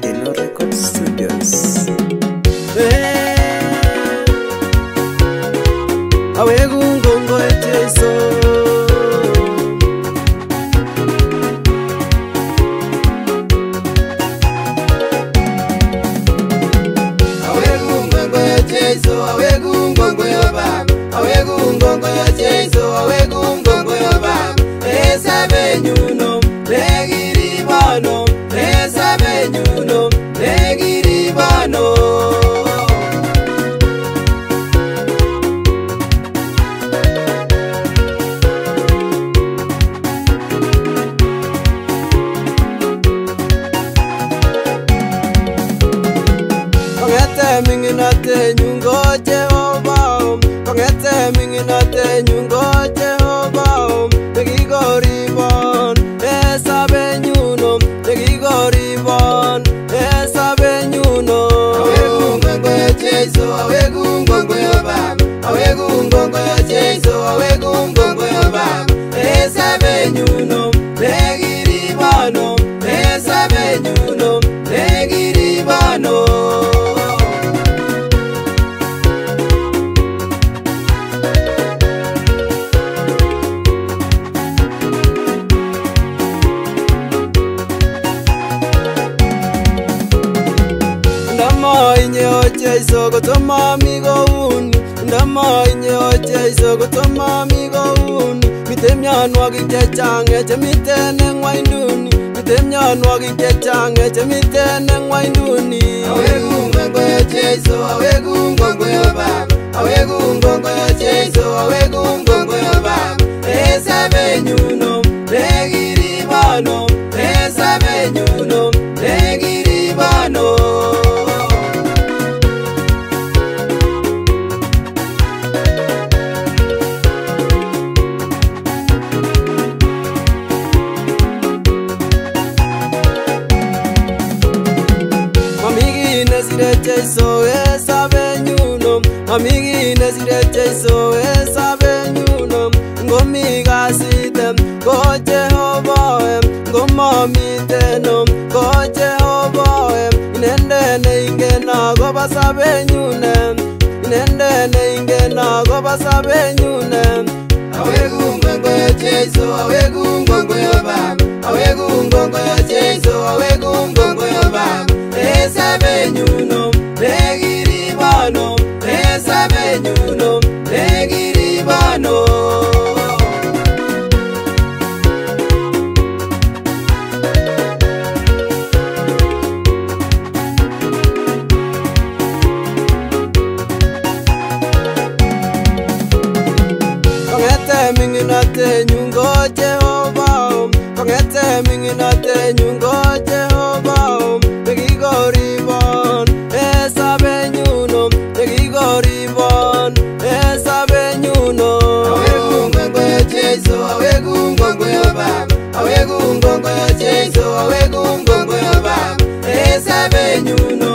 de los minginatenyu ngo jehova kongete minginatenyu ngo jehova bekikor oce isoko tomamigo unu ndamainye oce isoko tomamigo unu mitemyanuak ice change che mitene ngwainduni mitemyanuak ice change che mitene ngwainduni Awegungongo yo Jesu, awegungongo yo Baba, awegungongo yo Jesu, awegungongo yo Baba. Esa benyuno, begiri bano. ziretesoesabenyuno amigine ziretesoesabenyuno ngomigasite ko jehovae ngomomiteno ko jehovae inende neingena kobasabenyune inende neingena kobasabenyune minginatenyu ngo jehova kongete minginatenyu ngo jehova nekikoribon esabenyuno nekikoribon esabenyuno Awegu ngongo ya Jesu, awegu ngongo ya Baba, awegu ngongo ya Jesu, awegu ngongo ya Baba, esabenyuno